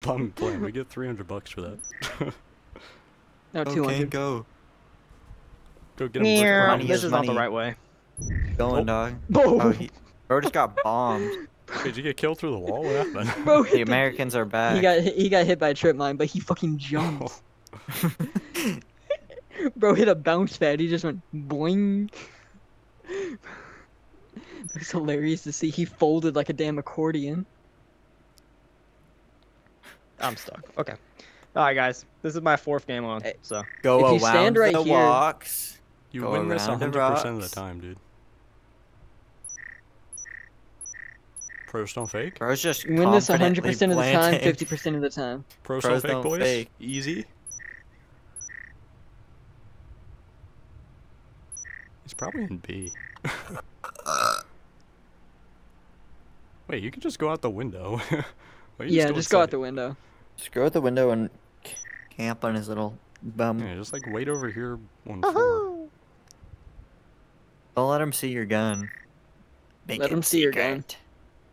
Bum plan. We get 300 bucks for that. No, Okay, 200. go. Go get him. brick Money This is is not the right way. Going, Oh. dog. Bro, Oh, he, bro just got bombed. Wait, Did you get killed through the wall? What happened? bro, The hit Americans are back. he got hit- he got hit by a trip mine, but he fucking jumped. Oh. Bro hit a bounce pad. He just went boing. It's hilarious to see. He folded like a damn accordion. I'm stuck. Okay. All right, guys. This is my fourth game on. Hey. So Go If you around stand right the here- walks. You Go win this 100% of the time, dude. Pros don't fake. Bro's just win this 100% of the time, 50% of the time. Pros, Pros don't fake, don't boys. fake. Easy. He's probably in B. Wait, you can just go out the window. Why are you Yeah, still just go out the window. Just go out the window and camp on his little bum. Yeah, just like wait over here on uh-huh. four. Don't let him see your gun. Make Let him see your gun.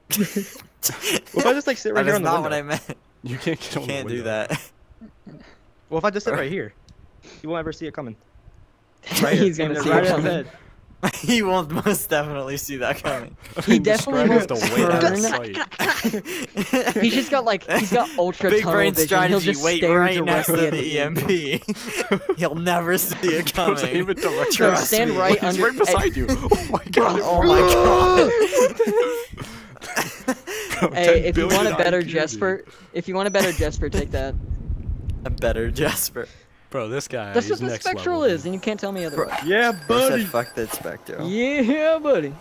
secret. What if I just like sit right that here is on the not what I meant. You can't get You on can't the do that. Well, if I just sit right here, you won't ever see it coming. Right He's gonna Aiming it see right it at coming. Bed. he won't most definitely see that coming. He definitely strat is to won't wait out of sight. He's just got like he's got ultra Big tunnel brain vision. He'll just Wait stare right next to the EMP. He'll never see it Just aim coming. it directly. Trust stand me. right He's under- right beside you. Oh my god. Oh my god. Bro, Hey, if you want a better IQ, dude. Jesper, if you want a better Jesper, take that. A better Jasper. Bro, this guy. That's he's what the next spectral level, is, dude. and you can't tell me otherwise. Bro, Yeah, Bro said fuck that Spectro. Yeah, buddy.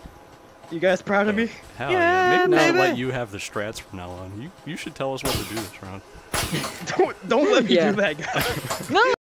You guys proud of me? Oh, hell yeah. Maybe Yeah, we'll let you have the strats from now on. You you should tell us what to do this round. Don't don't let me Yeah. do that, guys. No.